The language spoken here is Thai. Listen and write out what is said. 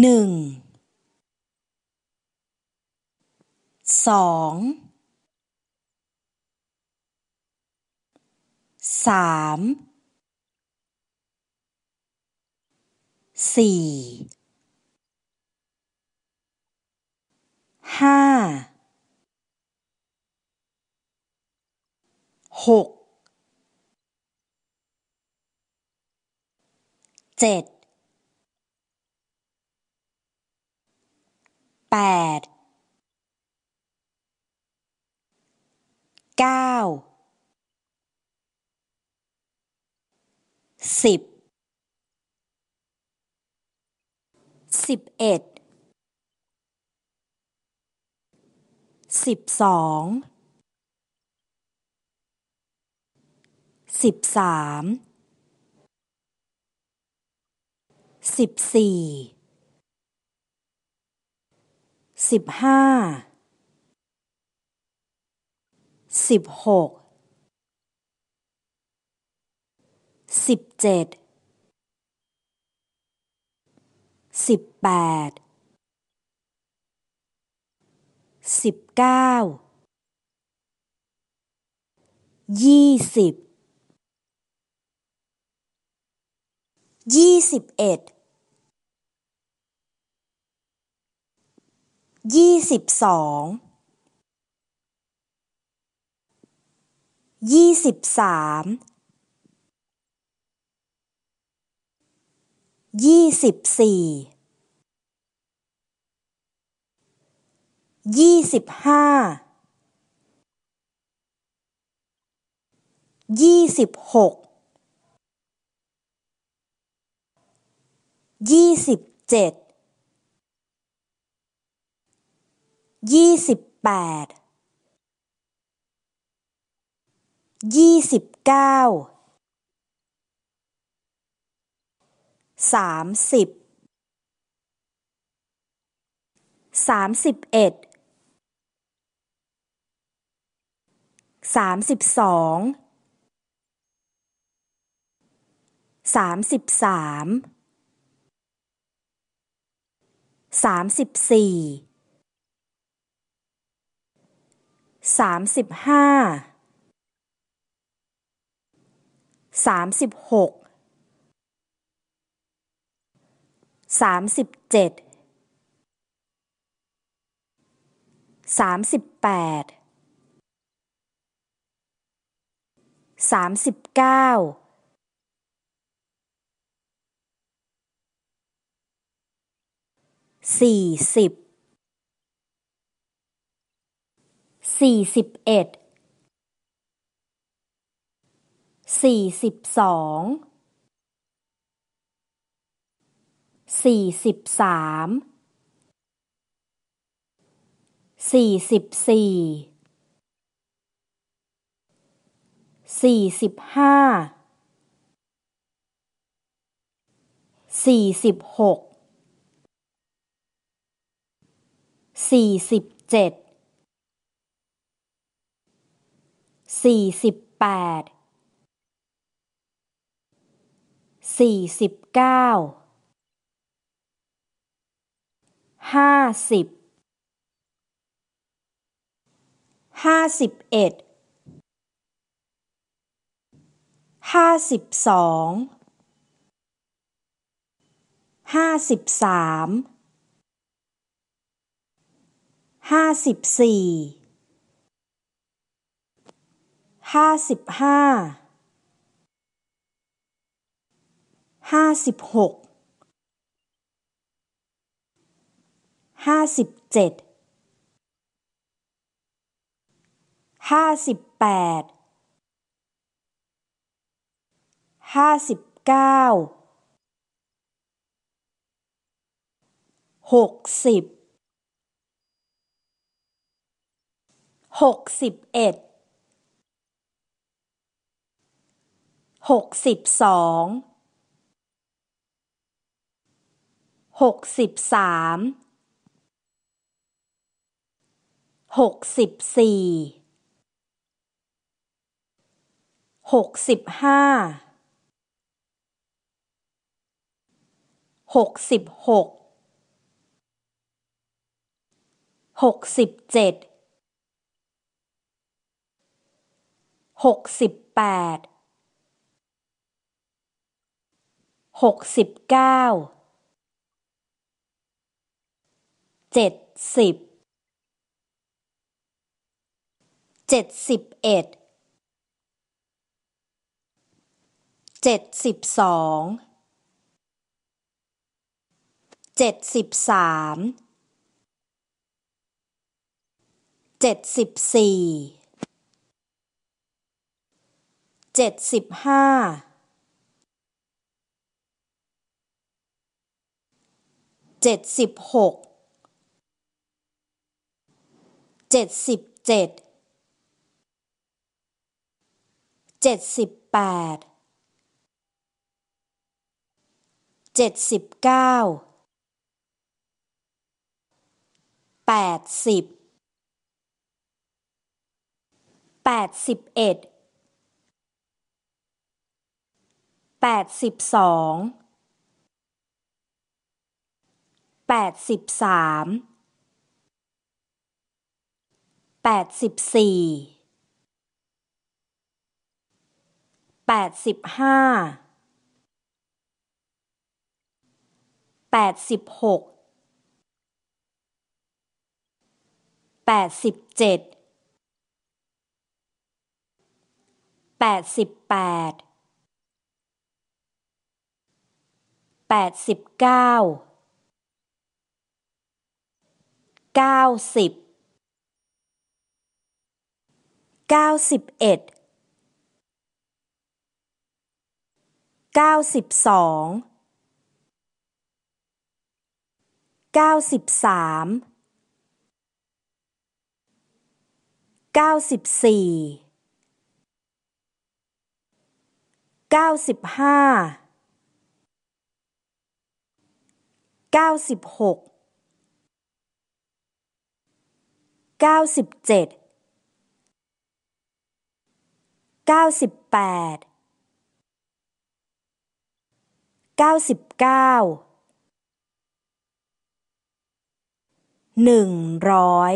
หนึ่งสองสามสี่ห้าหกเจ็ด แปดเก้าสิบสิบเอ็ดสิบสองสิบสามสิบสี่ สิบห้าสิบหกสิบเจ็ดสิบแปดสิบเก้ายี่สิบยี่สิบเอ็ด ยี่สิบสอง ยี่สิบสาม ยี่สิบสี่ ยี่สิบห้า ยี่สิบหก ยี่สิบเจ็ด ยี่สิบแปด ยี่สิบเก้า สามสิบ สามสิบเอ็ด สามสิบสอง สามสิบสาม สามสิบสี่ สามสิบห้าสามสิบหกสามสิบเจ็ดสามสิบแปดสามสิบเก้าสี่สิบ สี่สิบเอ็ด สี่สิบสอง สี่สิบสาม สี่สิบสี่ สี่สิบห้า สี่สิบหก สี่สิบเจ็ด สี่สิบแปดสี่สิบเก้าห้าสิบห้าสิบเอ็ดห้าสิบสองห้าสิบสามห้าสิบสี่ ห้าสิบห้า ห้าสิบหก ห้าสิบเจ็ด ห้าสิบแปด ห้าสิบเก้า หกสิบ หกสิบเอ็ด หกสิบสองหกสิบสามหกสิบสี่หกสิบห้าหกสิบหกหกสิบเจ็ดหกสิบแปด หกสิบเก้าเจ็ดสิบเจ็ดสิบเอ็ดเจ็ดสิบสองเจ็ดสิบสามเจ็ดสิบสี่เจ็ดสิบห้า เจ็ดสิบหกเจ็ดสิบเจ็ดเจ็ดสิบแปดเจ็ดสิบเก้าแปดสิบแปดสิบเอ็ดแปดสิบสอง แปดสิบสามแปดสิบสี่แปดสิบห้าแปดสิบหกแปดสิบเจ็ดแปดสิบแปดแปดสิบเก้า เก้าสิบเก้าสิบเอ็ดเก้าสิบสองเก้าสิบสามเก้าสิบสี่เก้าสิบห้าเก้าสิบหก เก้าสิบเจ็ดเก้าสิบแปดเก้าสิบเก้าหนึ่งร้อย